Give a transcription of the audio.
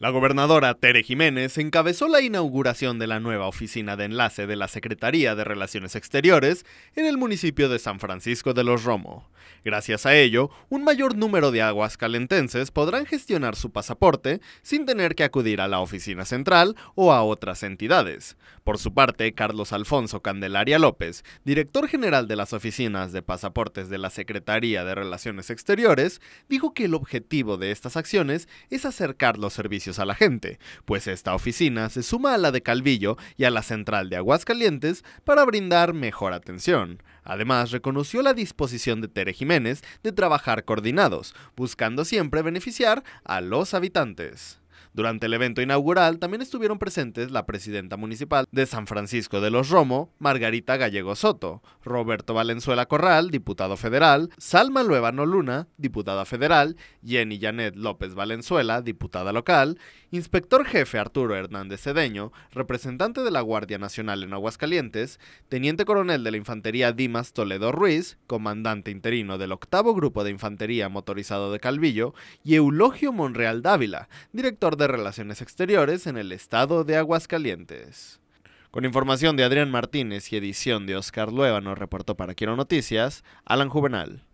La gobernadora Tere Jiménez encabezó la inauguración de la nueva oficina de enlace de la Secretaría de Relaciones Exteriores en el municipio de San Francisco de los Romo. Gracias a ello, un mayor número de aguas calentenses podrán gestionar su pasaporte sin tener que acudir a la oficina central o a otras entidades. Por su parte, Carlos Alfonso Candelaria López, director general de las oficinas de pasaportes de la Secretaría de Relaciones Exteriores, dijo que el objetivo de estas acciones es acercar los servicios a la gente, pues esta oficina se suma a la de Calvillo y a la central de Aguascalientes para brindar mejor atención. Además, reconoció la disposición de Tere Jiménez de trabajar coordinados, buscando siempre beneficiar a los habitantes. Durante el evento inaugural también estuvieron presentes la presidenta municipal de San Francisco de los Romo, Margarita Gallego Soto, Roberto Valenzuela Corral, diputado federal, Salma Luevano Luna, diputada federal, Jenny Janet López Valenzuela, diputada local, inspector jefe Arturo Hernández Cedeño, representante de la Guardia Nacional en Aguascalientes, teniente coronel de la Infantería Dimas Toledo Ruiz, comandante interino del octavo Grupo de Infantería Motorizado de Calvillo, y Eulogio Monreal Dávila, director de Relaciones Exteriores en el estado de Aguascalientes. Con información de Adrián Martínez y edición de Oscar Lueva nos reportó para Quiero Noticias, Alan Juvenal.